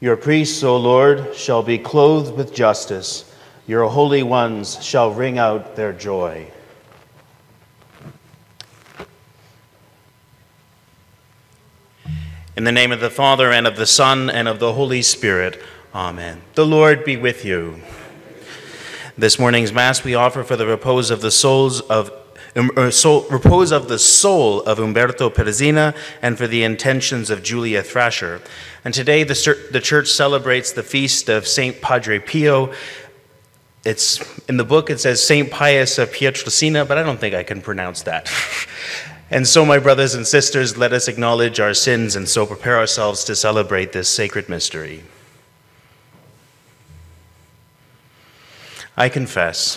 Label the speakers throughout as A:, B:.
A: Your priests, O Lord, shall be clothed with justice. Your holy ones shall ring out their joy. In the name of the Father, and of the Son, and of the Holy Spirit. Amen. The Lord be with you. This morning's Mass we offer for the repose of the souls of um, uh, repose of the soul of Umberto Perzina and for the intentions of Julia Thrasher. And today the, the church celebrates the feast of Saint Padre Pio. It's in the book it says Saint Pius of Pietrelcina, but I don't think I can pronounce that. and so, my brothers and sisters, let us acknowledge our sins and so prepare ourselves to celebrate this sacred mystery. I confess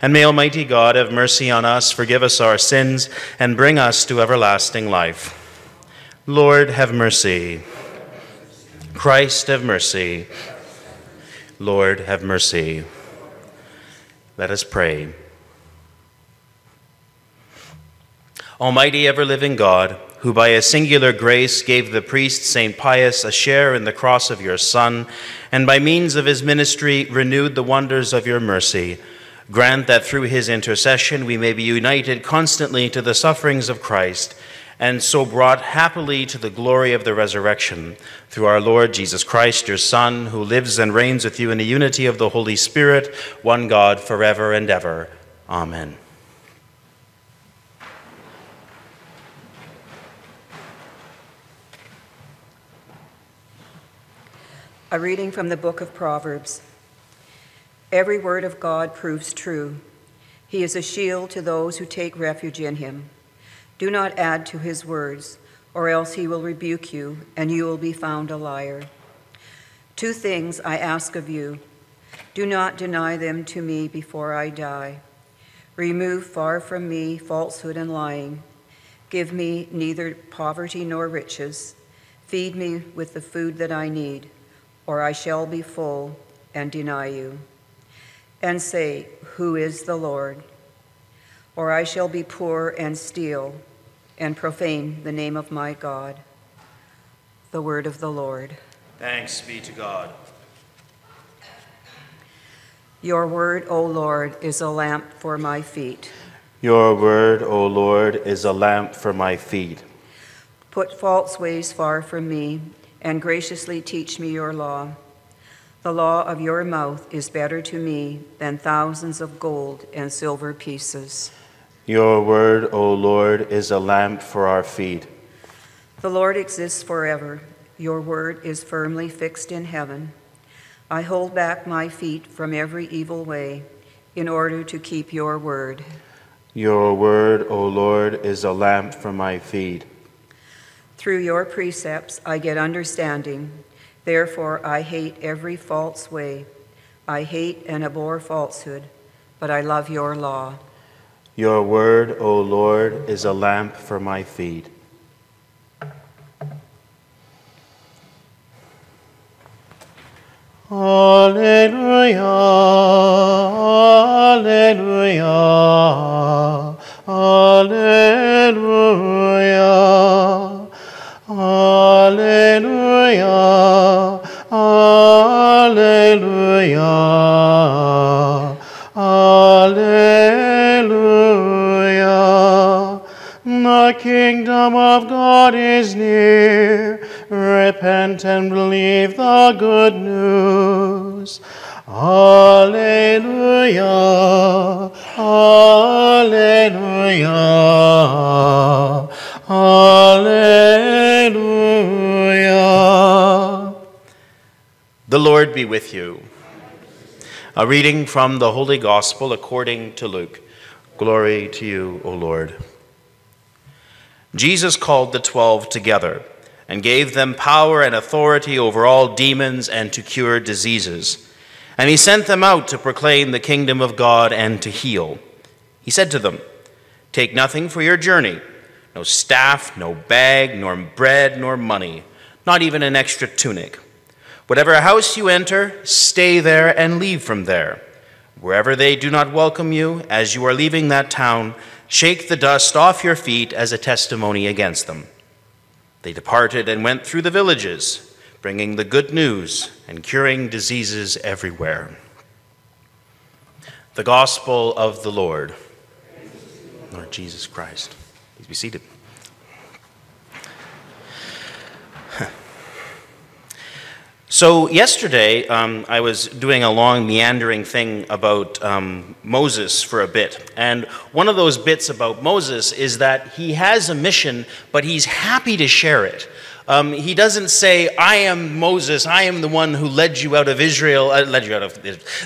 A: And may Almighty God have mercy on us, forgive us our sins, and bring us to everlasting life. Lord, have mercy. Christ, have mercy. Lord, have mercy. Let us pray. Almighty, ever living God, who by a singular grace gave the priest St. Pius a share in the cross of your Son, and by means of his ministry renewed the wonders of your mercy Grant that through his intercession we may be united constantly to the sufferings of Christ, and so brought happily to the glory of the resurrection, through our Lord Jesus Christ, your Son, who lives and reigns with you in the unity of the Holy Spirit, one God, forever and ever. Amen.
B: A reading from the book of Proverbs. Every word of God proves true. He is a shield to those who take refuge in him. Do not add to his words, or else he will rebuke you, and you will be found a liar. Two things I ask of you. Do not deny them to me before I die. Remove far from me falsehood and lying. Give me neither poverty nor riches. Feed me with the food that I need, or I shall be full and deny you and say, Who is the Lord? Or I shall be poor and steal and profane the name of my God. The word of the Lord.
A: Thanks be to God.
B: Your word, O Lord, is a lamp for my feet.
A: Your word, O Lord, is a lamp for my feet.
B: Put false ways far from me, and graciously teach me your law. The law of your mouth is better to me than thousands of gold and silver pieces.
A: Your word, O Lord, is a lamp for our feet.
B: The Lord exists forever. Your word is firmly fixed in heaven. I hold back my feet from every evil way in order to keep your word.
A: Your word, O Lord, is a lamp for my feet.
B: Through your precepts I get understanding. Therefore, I hate every false way. I hate and abhor falsehood, but I love your law.
A: Your word, O Lord, is a lamp for my feet. Alleluia, Alleluia, Alleluia, Alleluia. Alleluia. Alleluia. The kingdom of God is near. Repent and believe the good news. Alleluia. Alleluia. Alleluia. The Lord be with you. A reading from the Holy Gospel according to Luke. Glory to you, O Lord. Jesus called the twelve together and gave them power and authority over all demons and to cure diseases. And he sent them out to proclaim the kingdom of God and to heal. He said to them, Take nothing for your journey no staff, no bag, nor bread, nor money, not even an extra tunic. Whatever house you enter, stay there and leave from there. Wherever they do not welcome you, as you are leaving that town, shake the dust off your feet as a testimony against them. They departed and went through the villages bringing the good news and curing diseases everywhere. The Gospel of the Lord. Lord Jesus Christ. Be seated. So, yesterday, um, I was doing a long, meandering thing about um, Moses for a bit. And one of those bits about Moses is that he has a mission, but he's happy to share it. Um, he doesn't say, "I am Moses. I am the one who led you out of Israel, uh, led you out of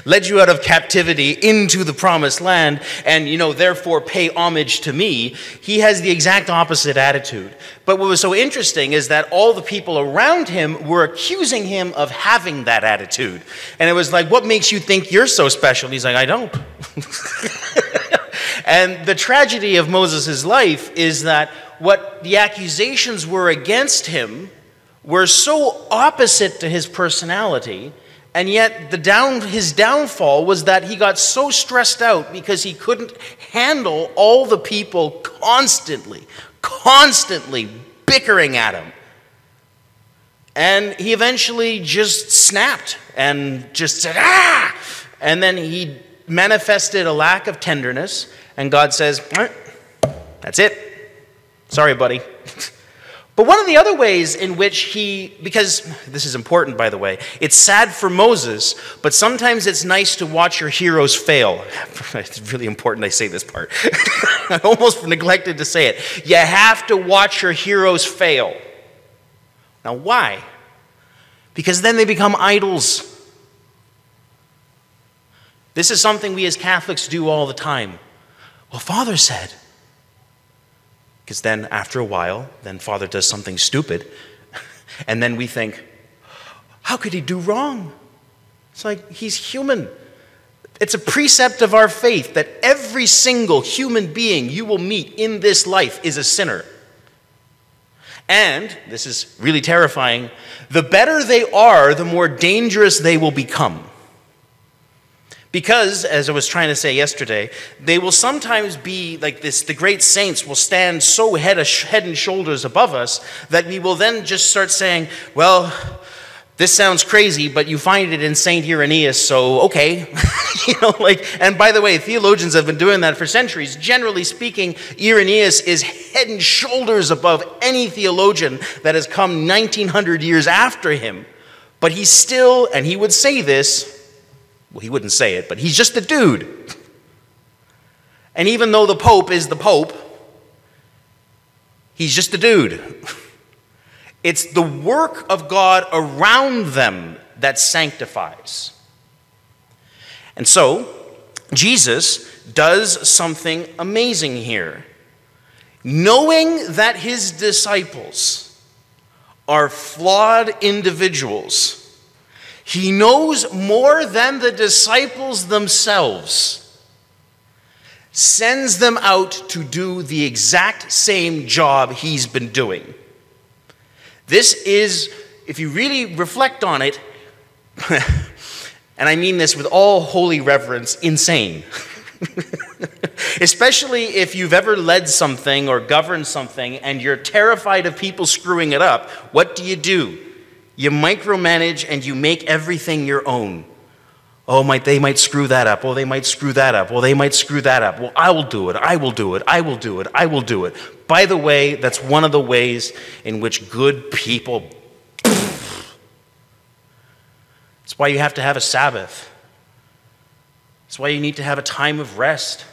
A: led you out of captivity into the promised land, and you know, therefore, pay homage to me." He has the exact opposite attitude. But what was so interesting is that all the people around him were accusing him of having that attitude, and it was like, "What makes you think you're so special?" And he's like, "I don't." and the tragedy of Moses' life is that what the accusations were against him were so opposite to his personality, and yet the down, his downfall was that he got so stressed out because he couldn't handle all the people constantly, constantly bickering at him. And he eventually just snapped and just said, ah! And then he manifested a lack of tenderness, and God says, that's it. Sorry, buddy. But one of the other ways in which he, because this is important, by the way, it's sad for Moses, but sometimes it's nice to watch your heroes fail. It's really important I say this part. I almost neglected to say it. You have to watch your heroes fail. Now, why? Because then they become idols. This is something we as Catholics do all the time. Well, Father said, because then, after a while, then Father does something stupid. and then we think, how could he do wrong? It's like he's human. It's a precept of our faith that every single human being you will meet in this life is a sinner. And, this is really terrifying, the better they are, the more dangerous they will become. Because, as I was trying to say yesterday, they will sometimes be like this the great saints will stand so head, head and shoulders above us that we will then just start saying, well, this sounds crazy, but you find it in St. Irenaeus, so okay. you know, like, and by the way, theologians have been doing that for centuries. Generally speaking, Irenaeus is head and shoulders above any theologian that has come 1900 years after him. But he's still, and he would say this, well, he wouldn't say it, but he's just a dude. And even though the Pope is the Pope, he's just a dude. It's the work of God around them that sanctifies. And so, Jesus does something amazing here. Knowing that his disciples are flawed individuals, he knows more than the disciples themselves, sends them out to do the exact same job he's been doing. This is, if you really reflect on it, and I mean this with all holy reverence, insane. Especially if you've ever led something or governed something and you're terrified of people screwing it up, what do you do? You micromanage and you make everything your own. Oh, might, they might screw that up. Oh, they might screw that up. Well, they might screw that up. Well, I will do it. I will do it. I will do it. I will do it. By the way, that's one of the ways in which good people. That's why you have to have a Sabbath. That's why you need to have a time of rest.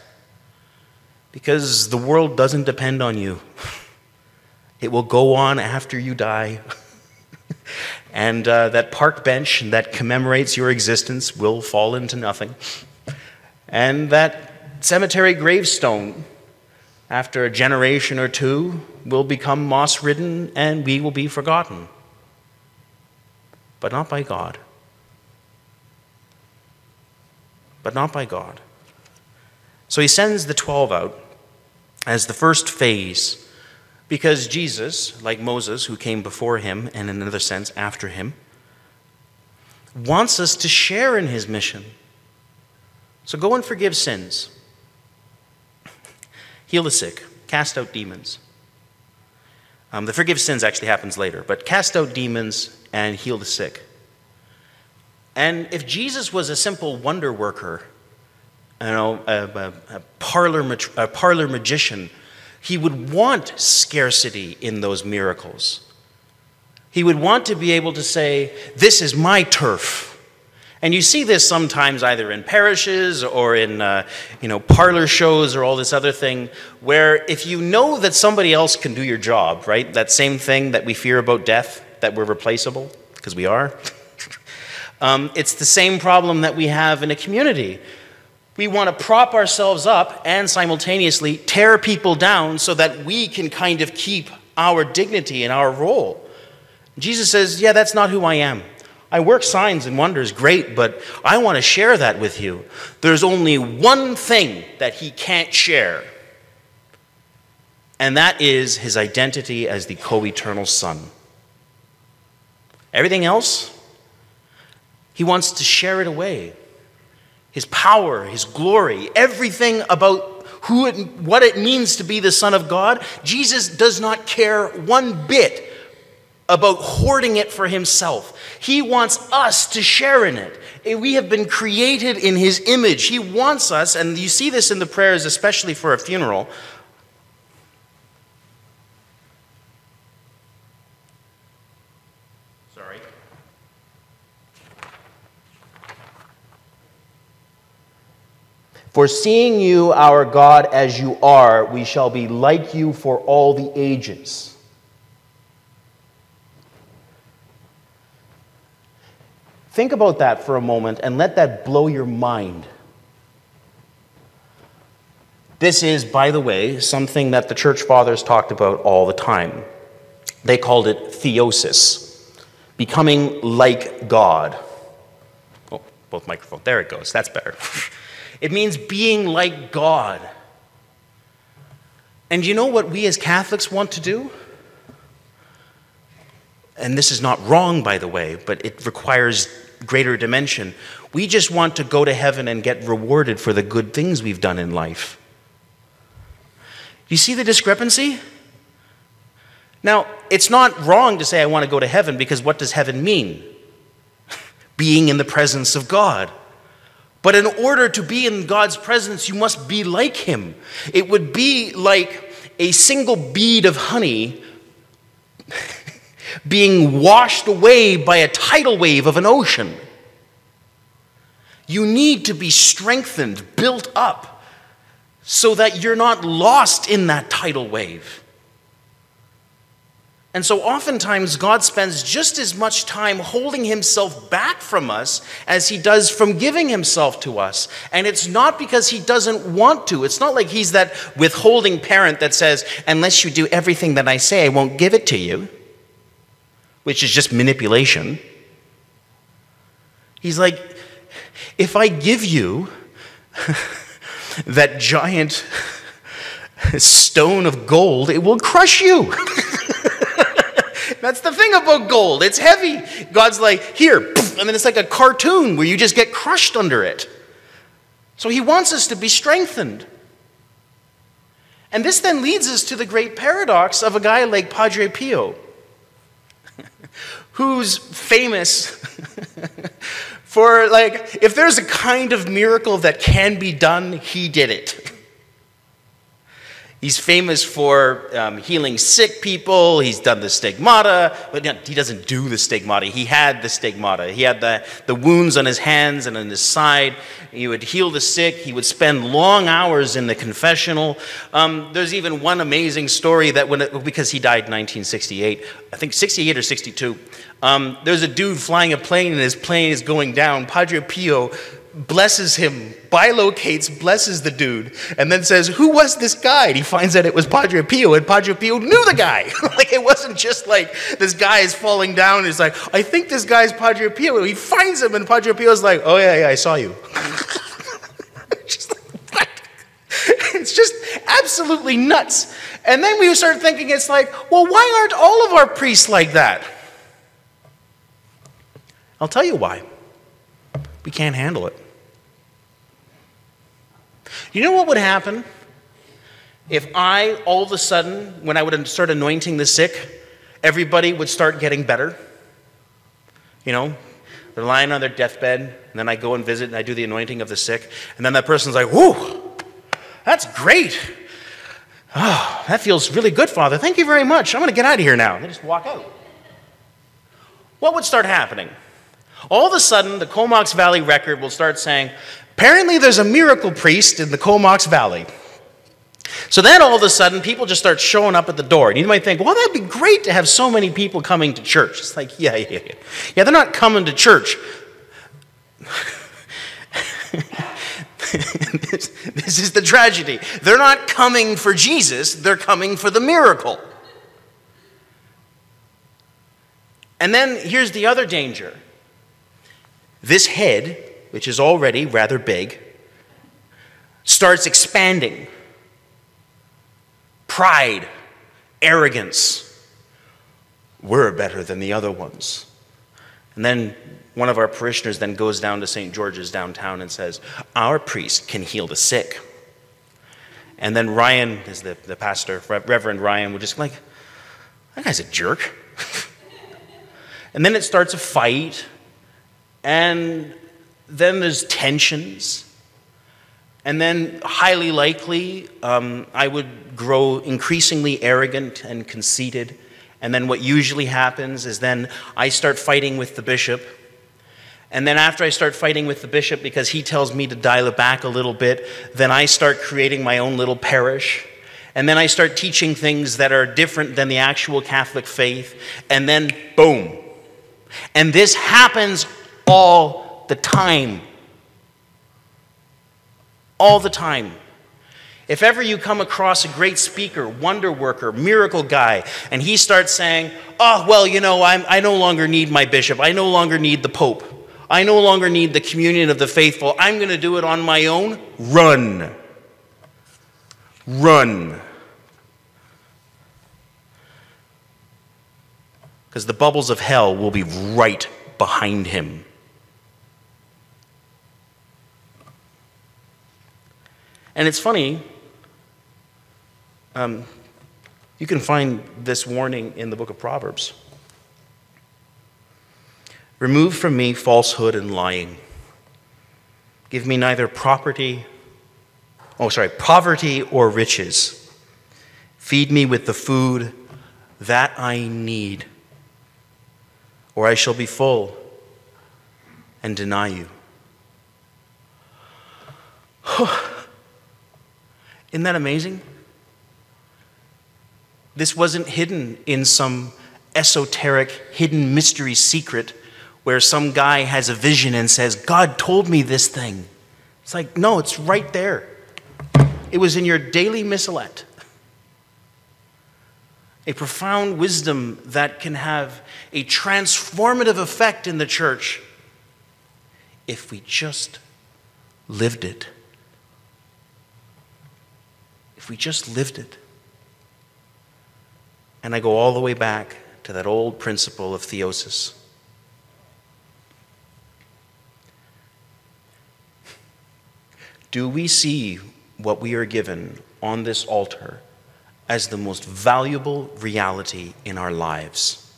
A: Because the world doesn't depend on you, it will go on after you die. and uh, that park bench that commemorates your existence will fall into nothing. And that cemetery gravestone, after a generation or two, will become moss ridden and we will be forgotten. But not by God. but not by God. So he sends the 12 out as the first phase because Jesus, like Moses, who came before him, and in another sense after him, wants us to share in his mission. So go and forgive sins, heal the sick, cast out demons. Um, the forgive sins actually happens later, but cast out demons and heal the sick. And if Jesus was a simple wonder worker, you know, a, a, a parlor, a parlor magician, he would want scarcity in those miracles. He would want to be able to say, This is my turf. And you see this sometimes either in parishes or in uh, you know, parlor shows or all this other thing, where if you know that somebody else can do your job, right? That same thing that we fear about death, that we're replaceable, because we are. um, it's the same problem that we have in a community. We want to prop ourselves up and simultaneously tear people down so that we can kind of keep our dignity and our role. Jesus says, Yeah, that's not who I am. I work signs and wonders, great, but I want to share that with you. There's only one thing that he can't share, and that is his identity as the co eternal Son. Everything else, he wants to share it away. His power, his glory, everything about who it, what it means to be the Son of God, Jesus does not care one bit about hoarding it for himself. He wants us to share in it. Eh, we have been created in his image. He wants us, and you see this in the prayers, especially for a funeral. Sorry. For seeing you, our God, as you are, we shall be like you for all the ages. Think about that for a moment and let that blow your mind. This is, by the way, something that the church fathers talked about all the time. They called it theosis, becoming like God. Oh, both microphones. There it goes. That's better. it means being like God. And you know what we as Catholics want to do? And this is not wrong, by the way, but it requires greater dimension. We just want to go to heaven and get rewarded for the good things we've done in life. You see the discrepancy? Now, it's not wrong to say I want to go to heaven because what does heaven mean? Being in the presence of God. But in order to be in God's presence, you must be like Him. It would be like a single bead of honey being washed away by a tidal wave of an ocean. You need to be strengthened, built up, so that you're not lost in that tidal wave. And so, oftentimes, God spends just as much time holding himself back from us as he does from giving himself to us. And it's not because he doesn't want to. It's not like he's that withholding parent that says, unless you do everything that I say, I won't give it to you which is just manipulation. He's like, if I give you that giant stone of gold, it will crush you. That's the thing about gold. It's heavy. God's like, here, and then it's like a cartoon where you just get crushed under it. So he wants us to be strengthened. And this then leads us to the great paradox of a guy like Padre Pio who's famous for, like, if there's a kind of miracle that can be done, he did it. He's famous for um, healing sick people. He's done the stigmata, but he doesn't do the stigmata. He had the stigmata. He had the, the wounds on his hands and on his side. He would heal the sick. He would spend long hours in the confessional. Um, there's even one amazing story that when it, because he died in 1968, I think 68 or 62. Um, there's a dude flying a plane and his plane is going down. Padre Pio blesses him, bilocates, blesses the dude, and then says, Who was this guy? And he finds out it was Padre Pio, and Padre Pio knew the guy. like, it wasn't just like this guy is falling down. It's like, I think this guy's Padre Pio. He finds him, and Padre Pio's like, Oh, yeah, yeah, I saw you. it's just absolutely nuts. And then we start thinking, it's like, well, why aren't all of our priests like that? I'll tell you why. We can't handle it. You know what would happen if I, all of a sudden, when I would start anointing the sick, everybody would start getting better? You know, they're lying on their deathbed, and then I go and visit and I do the anointing of the sick, and then that person's like, whoo, that's great. Oh, that feels really good, Father. Thank you very much. I'm going to get out of here now. They just walk out. What would start happening? All of a sudden, the Comox Valley record will start saying, apparently there's a miracle priest in the Comox Valley. So then all of a sudden, people just start showing up at the door. And you might think, well, that'd be great to have so many people coming to church. It's like, yeah, yeah, yeah. Yeah, they're not coming to church. this, this is the tragedy. They're not coming for Jesus, they're coming for the miracle. And then here's the other danger this head, which is already rather big, starts expanding. Pride, arrogance. We're better than the other ones. And then one of our parishioners then goes down to St. George's downtown and says, Our priest can heal the sick. And then Ryan, is the, the pastor, Reverend Ryan, would just like, that guy's a jerk. and then it starts a fight, and then there's tensions. And then, highly likely, um, I would grow increasingly arrogant and conceited. And then, what usually happens is then I start fighting with the bishop and then after I start fighting with the bishop because he tells me to dial it back a little bit, then I start creating my own little parish. And then I start teaching things that are different than the actual Catholic faith. And then, boom. And this happens all the time. All the time. If ever you come across a great speaker, wonder worker, miracle guy, and he starts saying, Oh, well, you know, I'm, I no longer need my bishop, I no longer need the pope. I no longer need the communion of the faithful. I'm going to do it on my own. Run. Run. Because the bubbles of hell will be right behind him. And it's funny, um, you can find this warning in the book of Proverbs. Remove from me falsehood and lying. Give me neither property, oh, sorry, poverty or riches. Feed me with the food that I need, or I shall be full and deny you. Isn't that amazing? This wasn't hidden in some esoteric, hidden mystery secret where some guy has a vision and says, God told me this thing. It's like, no, it's right there. It was in your daily missalette. A profound wisdom that can have a transformative effect in the church if we just lived it. If we just lived it. And I go all the way back to that old principle of theosis. Do we see what we are given on this altar as the most valuable reality in our lives?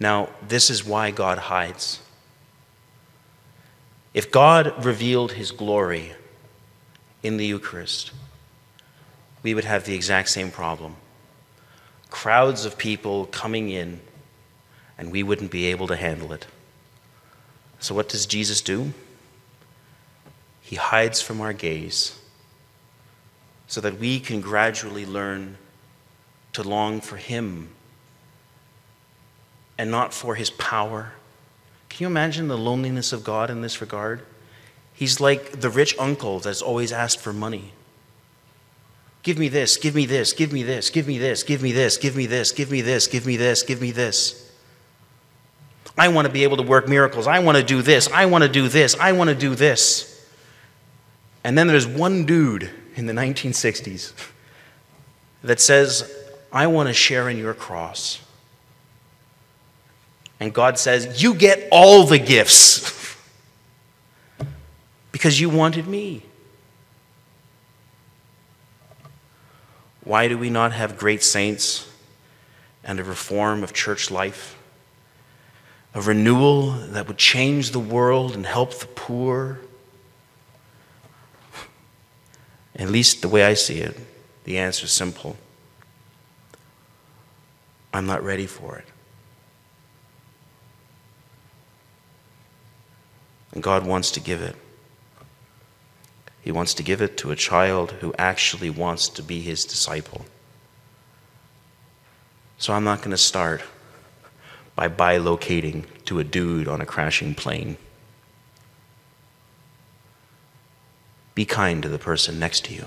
A: Now, this is why God hides. If God revealed his glory in the Eucharist, we would have the exact same problem. Crowds of people coming in, and we wouldn't be able to handle it. So, what does Jesus do? He hides from our gaze so that we can gradually learn to long for Him and not for His power. Can you imagine the loneliness of God in this regard? He's like the rich uncle that's always asked for money. Give me this, give me this, give me this, give me this, give me this, give me this, give me this, give me this, give me this. I want to be able to work miracles. I want to do this. I want to do this. I want to do this. And then there's one dude in the 1960s that says, I want to share in your cross. And God says, You get all the gifts because you wanted me. Why do we not have great saints and a reform of church life? A renewal that would change the world and help the poor? At least the way I see it, the answer is simple. I'm not ready for it. And God wants to give it. He wants to give it to a child who actually wants to be his disciple. So I'm not going to start by bilocating to a dude on a crashing plane. Be kind to the person next to you.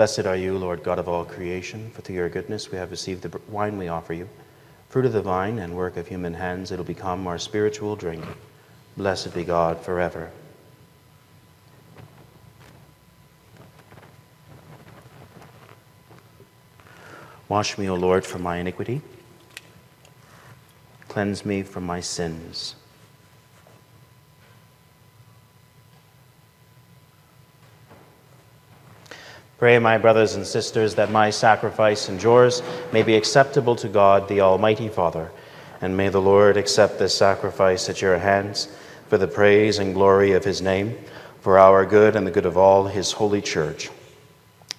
A: Blessed are you, Lord God of all creation, for through your goodness we have received the wine we offer you. Fruit of the vine and work of human hands, it'll become our spiritual drink. Blessed be God forever. Wash me, O Lord, from my iniquity. Cleanse me from my sins. Pray, my brothers and sisters, that my sacrifice and yours may be acceptable to God, the Almighty Father. And may the Lord accept this sacrifice at your hands for the praise and glory of his name, for our good and the good of all his holy church.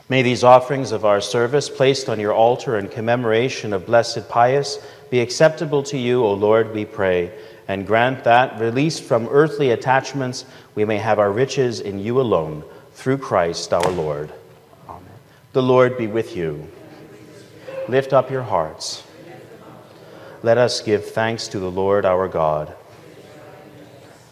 A: May these offerings of our service placed on your altar in commemoration of Blessed Pius be acceptable to you, O Lord, we pray, and grant that, released from earthly attachments, we may have our riches in you alone, through Christ our Lord. The Lord be with you. Lift up your hearts. Let us give thanks to the Lord our God.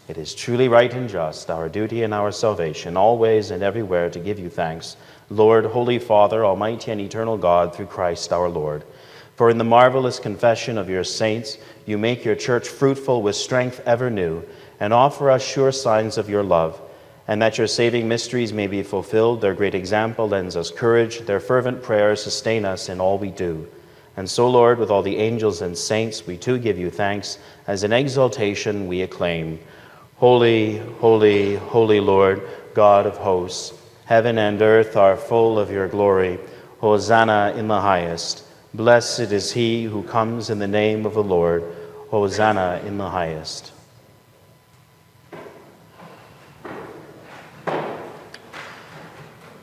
A: It is truly right and just, our duty and our salvation, always and everywhere to give you thanks, Lord, Holy Father, Almighty and eternal God, through Christ our Lord. For in the marvelous confession of your saints, you make your church fruitful with strength ever new, and offer us sure signs of your love and that your saving mysteries may be fulfilled. Their great example lends us courage, their fervent prayers sustain us in all we do. And so, Lord, with all the angels and saints, we too give you thanks. As in exaltation we acclaim Holy, holy, holy Lord, God of hosts, heaven and earth are full of your glory. Hosanna in the highest. Blessed is he who comes in the name of the Lord. Hosanna in the highest.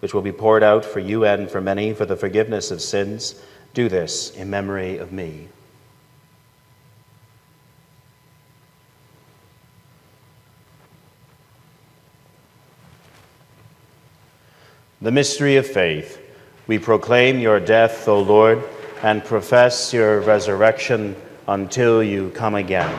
A: which will be poured out for you and for many for the forgiveness of sins, do this in memory of me. The mystery of faith. We proclaim your death, O Lord, and profess your resurrection until you come again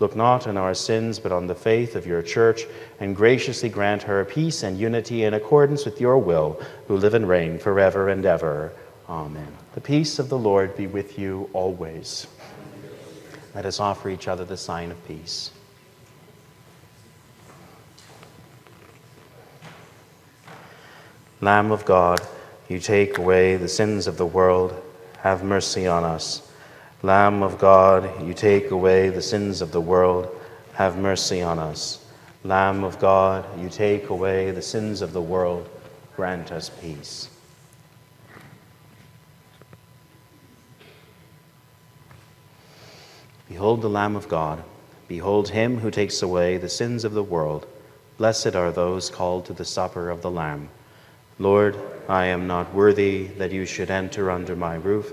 A: Look not on our sins, but on the faith of your church, and graciously grant her peace and unity in accordance with your will, who live and reign forever and ever. Amen. The peace of the Lord be with you always. Let us offer each other the sign of peace. Lamb of God, you take away the sins of the world, have mercy on us. Lamb of God, you take away the sins of the world, have mercy on us. Lamb of God, you take away the sins of the world, grant us peace. Behold the Lamb of God. Behold him who takes away the sins of the world. Blessed are those called to the supper of the Lamb. Lord, I am not worthy that you should enter under my roof,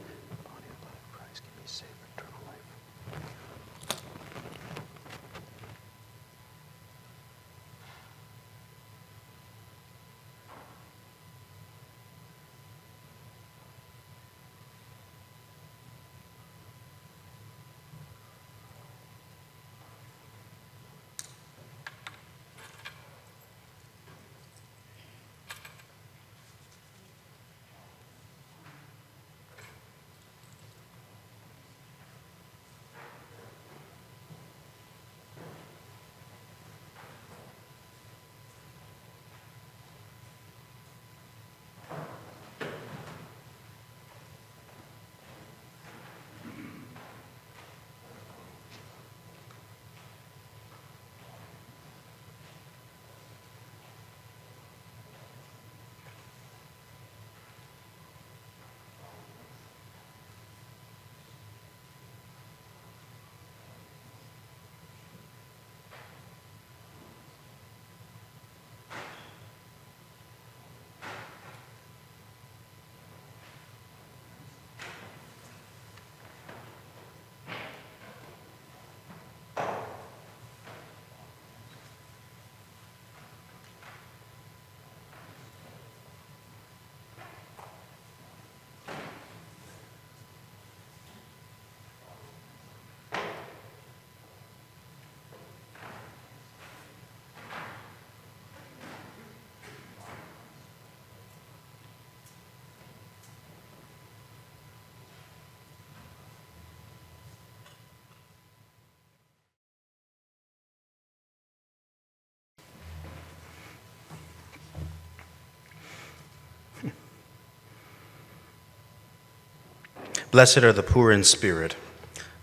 A: Blessed are the poor in spirit,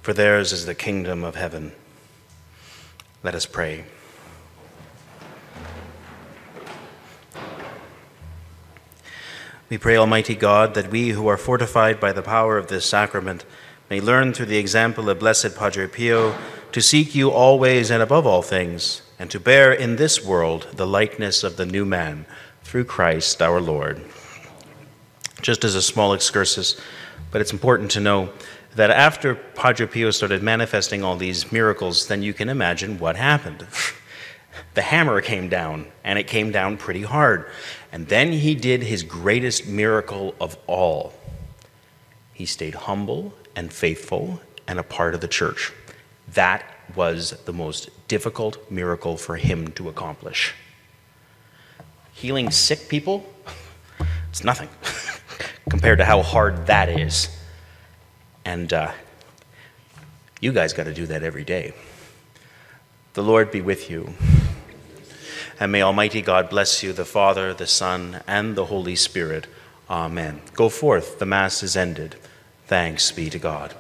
A: for theirs is the kingdom of heaven. Let us pray. We pray, Almighty God, that we who are fortified by the power of this sacrament may learn through the example of blessed Padre Pio to seek you always and above all things, and to bear in this world the likeness of the new man through Christ our Lord. Just as a small excursus, but it's important to know that after Padre Pio started manifesting all these miracles, then you can imagine what happened. the hammer came down, and it came down pretty hard. And then he did his greatest miracle of all. He stayed humble and faithful and a part of the church. That was the most difficult miracle for him to accomplish. Healing sick people, it's nothing compared to how hard that is. And uh, you guys got to do that every day. The Lord be with you. And may Almighty God bless you, the Father, the Son, and the Holy Spirit. Amen. Go forth. The Mass is ended. Thanks be to God.